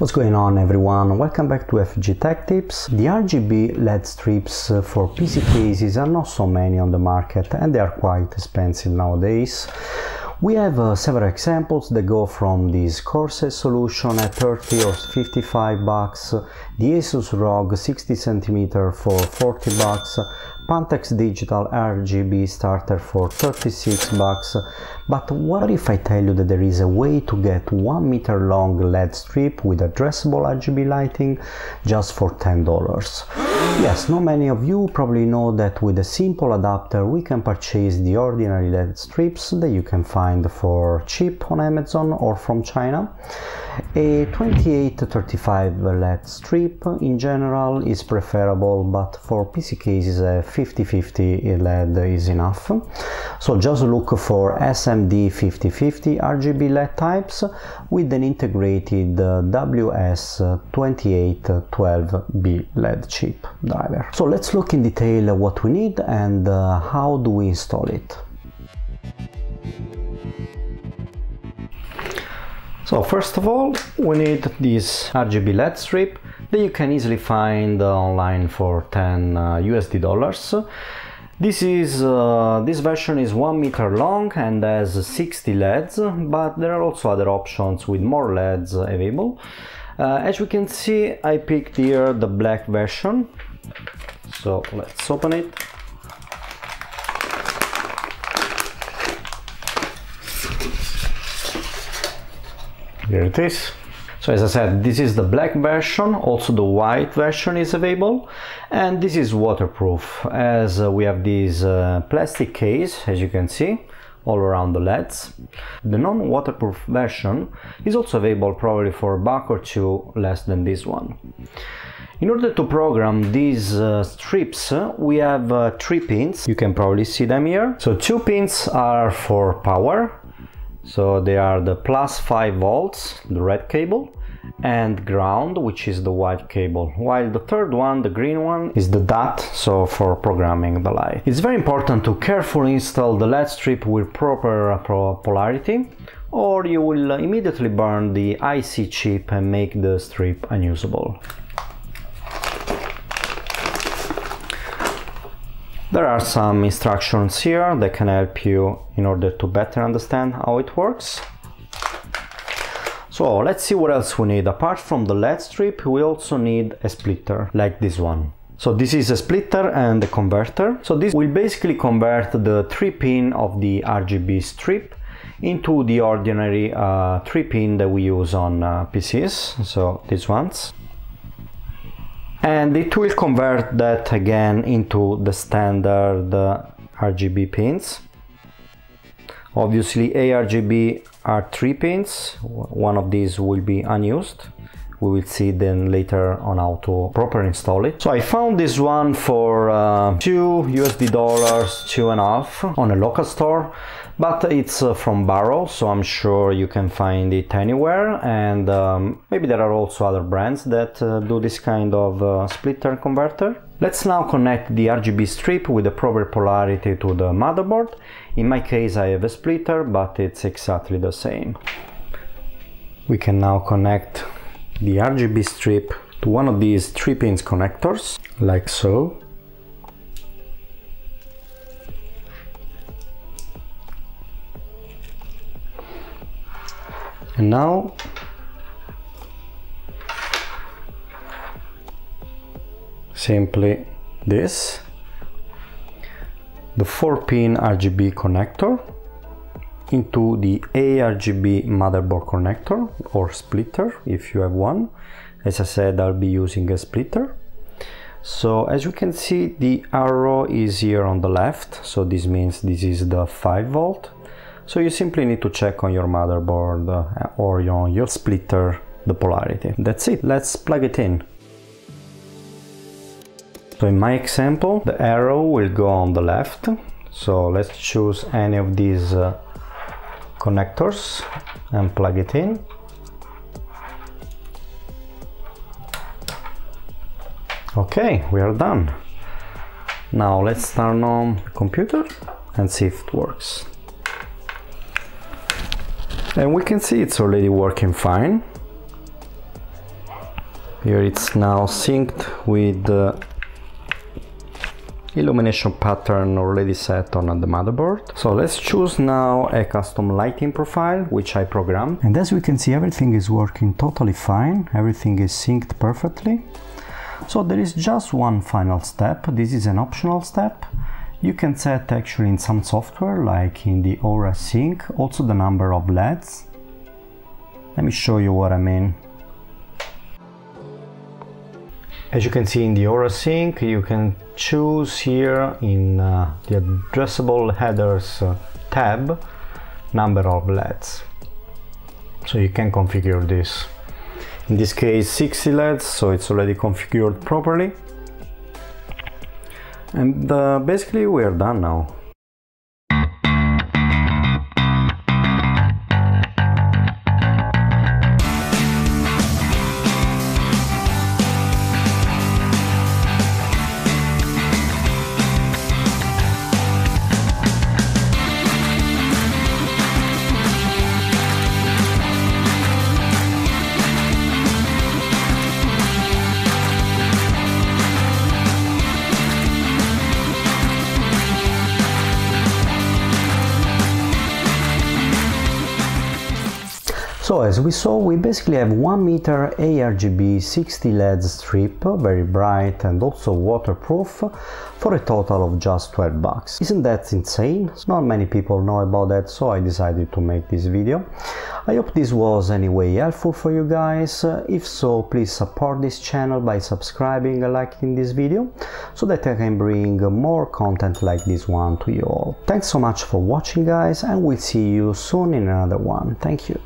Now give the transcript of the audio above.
What's going on everyone? Welcome back to FG Tech Tips. The RGB LED strips for PC cases are not so many on the market and they are quite expensive nowadays. We have uh, several examples that go from this Corsair solution at 30 or 55 bucks, the Asus ROG 60 cm for 40 bucks, Phanteks Digital RGB starter for 36 bucks. But what if I tell you that there is a way to get 1 meter long LED strip with addressable RGB lighting just for $10? Yes, not many of you probably know that with a simple adapter we can purchase the ordinary LED strips that you can find for cheap on Amazon or from China. A 2835 LED strip in general is preferable, but for PC cases a 5050 LED is enough. So just look for SMD 5050 RGB LED types with an integrated WS2812B LED chip driver. So let's look in detail what we need and uh, how do we install it. So first of all, we need this RGB LED strip that you can easily find online for 10 uh, USD dollars. This is uh, this version is 1 meter long and has 60 LEDs, but there are also other options with more LEDs available. Uh, as we can see, I picked here the black version. So let's open it. Here it is. So as I said, this is the black version, also the white version is available, and this is waterproof as uh, we have this uh, plastic case, as you can see, all around the LEDs. The non-waterproof version is also available probably for a buck or two less than this one. In order to program these uh, strips, we have uh, three pins, you can probably see them here. So two pins are for power, so they are the plus 5 volts, the red cable, and ground, which is the white cable, while the third one, the green one, is the DAT, so for programming the light. It's very important to carefully install the LED strip with proper uh, polarity, or you will immediately burn the IC chip and make the strip unusable. There are some instructions here that can help you in order to better understand how it works. So let's see what else we need. Apart from the LED strip, we also need a splitter like this one. So this is a splitter and a converter. So this will basically convert the 3 pin of the RGB strip into the ordinary uh, 3 pin that we use on uh, PCs. So these ones and it will convert that again into the standard uh, RGB pins. Obviously ARGB are three pins, one of these will be unused. We will see then later on how to properly install it. So I found this one for uh, two USD dollars, two and a half on a local store but it's uh, from Barrow so I'm sure you can find it anywhere and um, maybe there are also other brands that uh, do this kind of uh, splitter converter. Let's now connect the RGB strip with the proper polarity to the motherboard. In my case I have a splitter but it's exactly the same. We can now connect the RGB strip to one of these 3 pins connectors like so. And now simply this the 4 pin RGB connector into the ARGB motherboard connector or splitter if you have one as I said I'll be using a splitter so as you can see the arrow is here on the left so this means this is the 5 volt so you simply need to check on your motherboard uh, or on your splitter the polarity. That's it, let's plug it in. So in my example, the arrow will go on the left. So let's choose any of these uh, connectors and plug it in. Okay, we are done. Now let's turn on the computer and see if it works and we can see it's already working fine here it's now synced with the illumination pattern already set on the motherboard. So let's choose now a custom lighting profile, which I programmed. And as we can see, everything is working totally fine. Everything is synced perfectly. So there is just one final step. This is an optional step. You can set actually in some software, like in the Aura Sync, also the number of LEDs. Let me show you what I mean. As you can see in the Aura Sync, you can choose here in uh, the addressable headers uh, tab number of LEDs. So you can configure this. In this case 60 LEDs, so it's already configured properly. And uh, basically we are done now. So as we saw, we basically have 1 meter ARGB 60 LED strip, very bright and also waterproof, for a total of just 12 bucks. Isn't that insane? Not many people know about that, so I decided to make this video. I hope this was anyway helpful for you guys. If so, please support this channel by subscribing and liking this video, so that I can bring more content like this one to you all. Thanks so much for watching guys, and we'll see you soon in another one. Thank you.